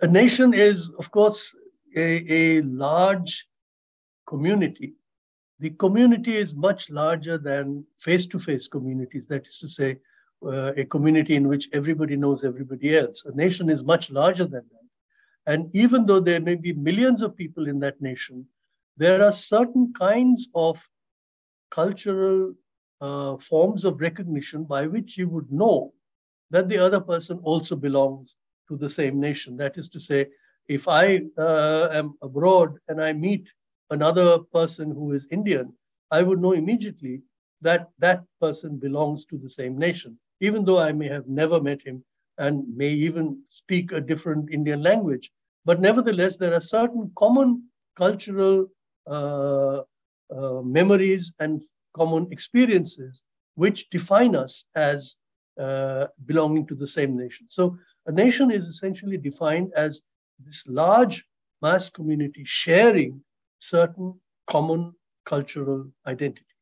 a nation is, of course, a, a large community. The community is much larger than face to face communities. That is to say, uh, a community in which everybody knows everybody else. A nation is much larger than that. And even though there may be millions of people in that nation, there are certain kinds of cultural uh, forms of recognition by which you would know that the other person also belongs to the same nation. That is to say, if I uh, am abroad and I meet another person who is Indian, I would know immediately that that person belongs to the same nation, even though I may have never met him and may even speak a different Indian language. But nevertheless, there are certain common cultural uh, uh, memories and common experiences which define us as uh, belonging to the same nation. So a nation is essentially defined as this large mass community sharing certain common cultural identity.